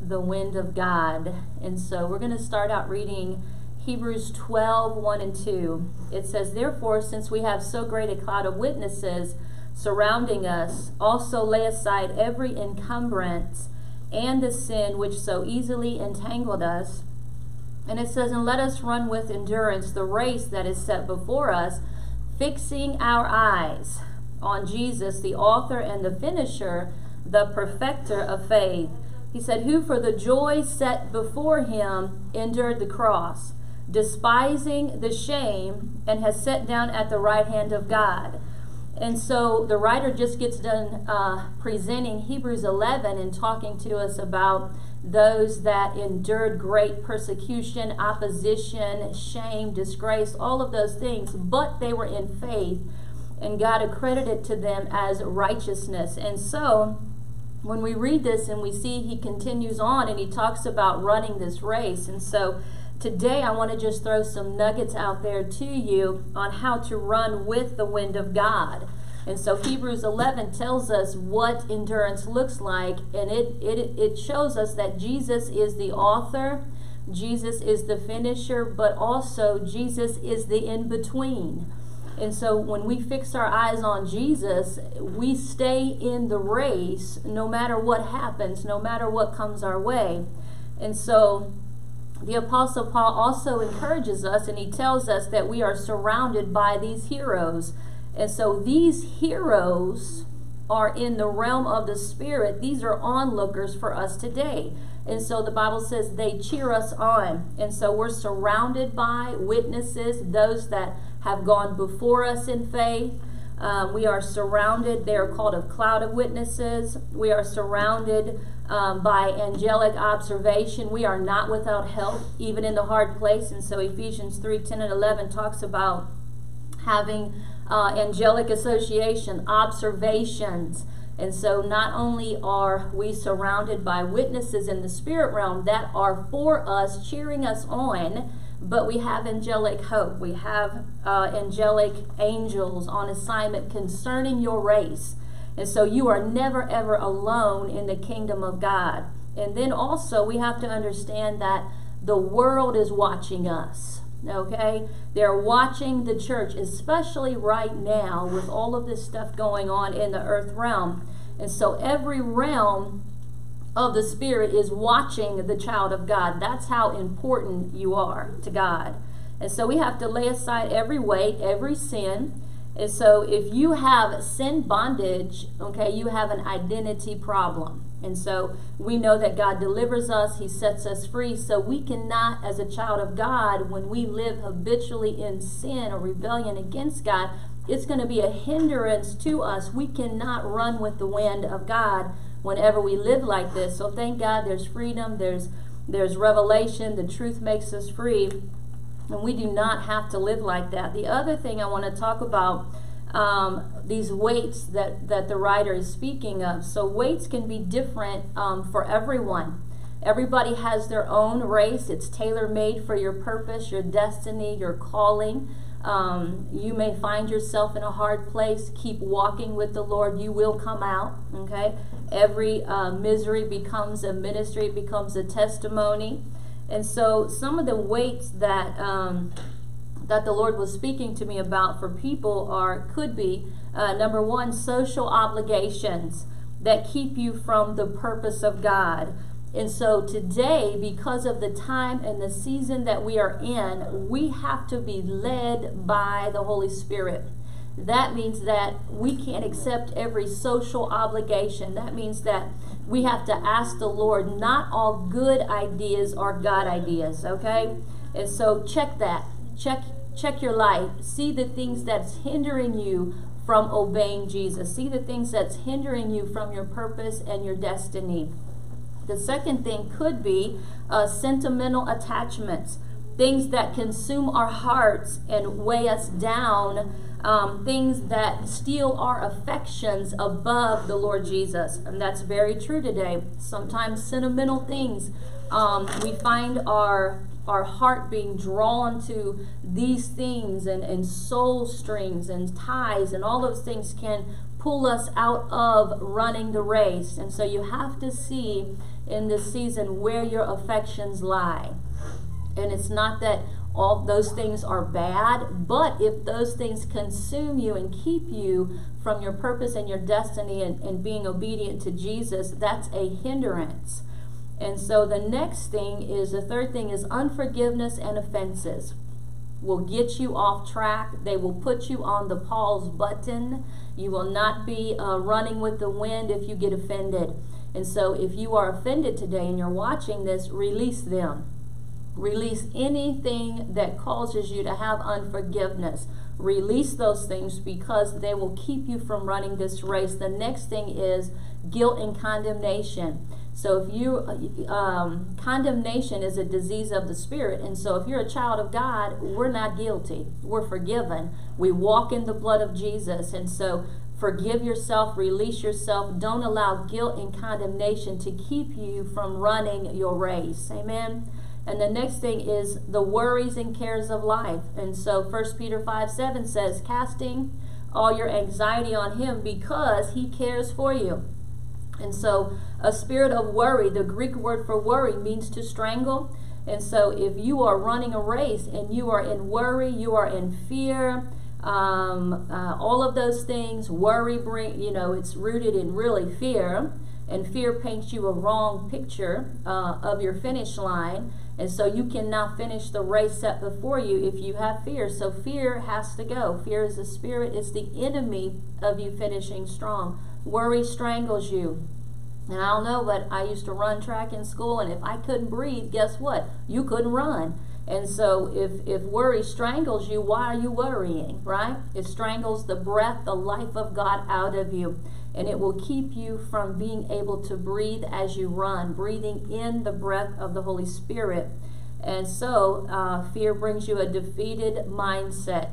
the wind of God. And so we're going to start out reading Hebrews 12 1 and 2. It says, Therefore, since we have so great a cloud of witnesses surrounding us, also lay aside every encumbrance and the sin which so easily entangled us. And it says, And let us run with endurance the race that is set before us, fixing our eyes on Jesus, the author and the finisher, the perfecter of faith. He said, Who for the joy set before him endured the cross, despising the shame, and has sat down at the right hand of God. And so the writer just gets done uh, presenting Hebrews 11 and talking to us about those that endured great persecution, opposition, shame, disgrace, all of those things, but they were in faith, and God accredited to them as righteousness. And so when we read this and we see he continues on and he talks about running this race, and so Today, I want to just throw some nuggets out there to you on how to run with the wind of God. And so Hebrews 11 tells us what endurance looks like, and it, it, it shows us that Jesus is the author, Jesus is the finisher, but also Jesus is the in between. And so when we fix our eyes on Jesus, we stay in the race no matter what happens, no matter what comes our way. And so the Apostle Paul also encourages us and he tells us that we are surrounded by these heroes. And so these heroes are in the realm of the Spirit. These are onlookers for us today. And so the Bible says they cheer us on. And so we're surrounded by witnesses, those that have gone before us in faith. Um, we are surrounded, they are called a cloud of witnesses. We are surrounded um, by angelic observation. We are not without help, even in the hard place. And so Ephesians 3 10 and 11 talks about having uh, angelic association, observations. And so not only are we surrounded by witnesses in the spirit realm that are for us, cheering us on, but we have angelic hope. We have uh, angelic angels on assignment concerning your race. And so you are never ever alone in the kingdom of God. And then also we have to understand that the world is watching us. Okay? They're watching the church, especially right now with all of this stuff going on in the earth realm. And so every realm of the Spirit is watching the child of God. That's how important you are to God. And so we have to lay aside every weight, every sin. And so if you have sin bondage, okay, you have an identity problem. And so we know that God delivers us, He sets us free. So we cannot, as a child of God, when we live habitually in sin or rebellion against God, it's going to be a hindrance to us. We cannot run with the wind of God whenever we live like this. So thank God there's freedom, there's there's revelation, the truth makes us free, and we do not have to live like that. The other thing I want to talk about um, these weights that, that the writer is speaking of. So weights can be different um, for everyone. Everybody has their own race. It's tailor made for your purpose, your destiny, your calling. Um, you may find yourself in a hard place. Keep walking with the Lord. You will come out. Okay. Every uh, misery becomes a ministry, it becomes a testimony. And so, some of the weights that um, that the Lord was speaking to me about for people are could be uh, number one, social obligations that keep you from the purpose of God. And so today, because of the time and the season that we are in, we have to be led by the Holy Spirit that means that we can't accept every social obligation. That means that we have to ask the Lord, not all good ideas are God ideas, okay? And so check that. Check check your life. See the things that's hindering you from obeying Jesus. See the things that's hindering you from your purpose and your destiny. The second thing could be uh, sentimental attachments, things that consume our hearts and weigh us down um, things that steal our affections above the Lord Jesus. And that's very true today. Sometimes sentimental things, um, we find our our heart being drawn to these things and, and soul strings and ties and all those things can pull us out of running the race. And so you have to see in this season where your affections lie. And it's not that all those things are bad, but if those things consume you and keep you from your purpose and your destiny and, and being obedient to Jesus, that's a hindrance. And so the next thing is the third thing is unforgiveness and offenses will get you off track. They will put you on the pause button. You will not be uh, running with the wind if you get offended. And so if you are offended today and you're watching this, release them. Release anything that causes you to have unforgiveness. Release those things because they will keep you from running this race. The next thing is guilt and condemnation. So if you, um, condemnation is a disease of the spirit. And so if you're a child of God, we're not guilty. We're forgiven. We walk in the blood of Jesus. And so forgive yourself, release yourself. Don't allow guilt and condemnation to keep you from running your race. Amen. And the next thing is the worries and cares of life. And so 1 Peter 5 7 says, casting all your anxiety on him because he cares for you. And so a spirit of worry, the Greek word for worry means to strangle. And so if you are running a race and you are in worry, you are in fear, um, uh, all of those things, worry bring, you know, it's rooted in really fear. And fear paints you a wrong picture uh, of your finish line. And so you cannot finish the race set before you if you have fear. So fear has to go. Fear is a spirit, it's the enemy of you finishing strong. Worry strangles you. And I don't know, but I used to run track in school, and if I couldn't breathe, guess what? You couldn't run. And so if, if worry strangles you, why are you worrying, right? It strangles the breath, the life of God out of you. And it will keep you from being able to breathe as you run, breathing in the breath of the Holy Spirit. And so uh, fear brings you a defeated mindset.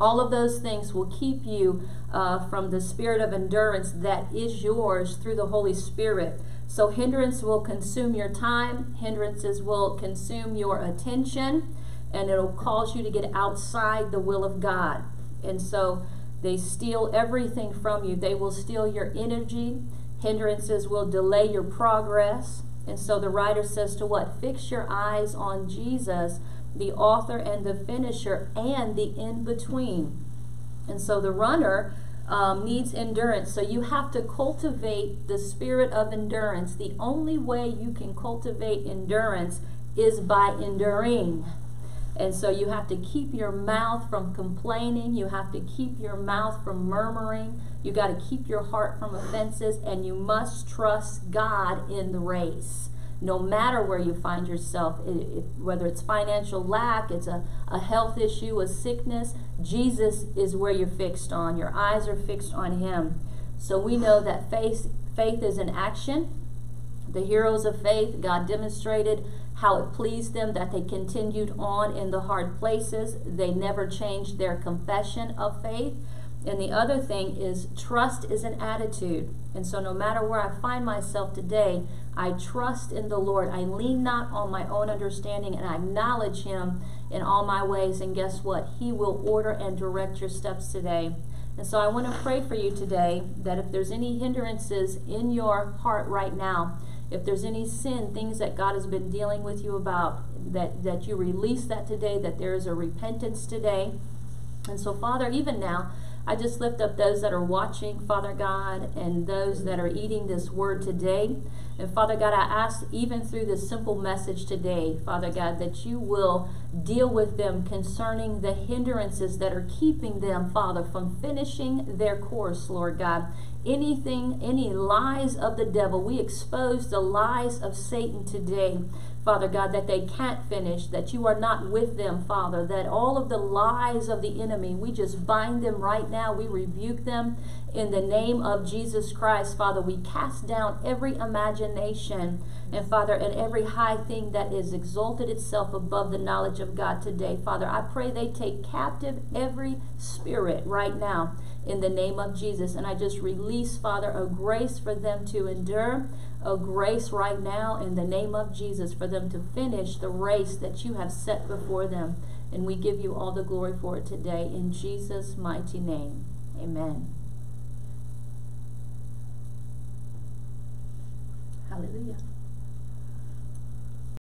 All of those things will keep you uh, from the spirit of endurance that is yours through the Holy Spirit. So hindrance will consume your time, hindrances will consume your attention, and it'll cause you to get outside the will of God. And so they steal everything from you. They will steal your energy. Hindrances will delay your progress. And so the writer says to what? Fix your eyes on Jesus the author and the finisher, and the in between. And so the runner um, needs endurance. So you have to cultivate the spirit of endurance. The only way you can cultivate endurance is by enduring. And so you have to keep your mouth from complaining. You have to keep your mouth from murmuring. You got to keep your heart from offenses. And you must trust God in the race no matter where you find yourself, it, it, whether it's financial lack, it's a, a health issue, a sickness, Jesus is where you're fixed on. Your eyes are fixed on Him. So we know that faith, faith is an action. The heroes of faith, God demonstrated how it pleased them that they continued on in the hard places. They never changed their confession of faith. And the other thing is trust is an attitude. And so no matter where I find myself today, I trust in the Lord. I lean not on my own understanding and I acknowledge him in all my ways. And guess what? He will order and direct your steps today. And so I want to pray for you today that if there's any hindrances in your heart right now, if there's any sin, things that God has been dealing with you about, that, that you release that today, that there is a repentance today. And so, Father, even now, I just lift up those that are watching, Father God, and those that are eating this word today. And Father God, I ask even through this simple message today, Father God, that you will deal with them concerning the hindrances that are keeping them, Father, from finishing their course, Lord God. Anything, any lies of the devil, we expose the lies of Satan today. Father God, that they can't finish, that you are not with them, Father, that all of the lies of the enemy, we just bind them right now. We rebuke them in the name of Jesus Christ, Father. We cast down every imagination and Father, and every high thing that is exalted itself above the knowledge of God today. Father, I pray they take captive every spirit right now in the name of Jesus. And I just release, Father, a grace for them to endure a grace right now in the name of Jesus for them to finish the race that you have set before them. And we give you all the glory for it today in Jesus' mighty name. Amen. Hallelujah.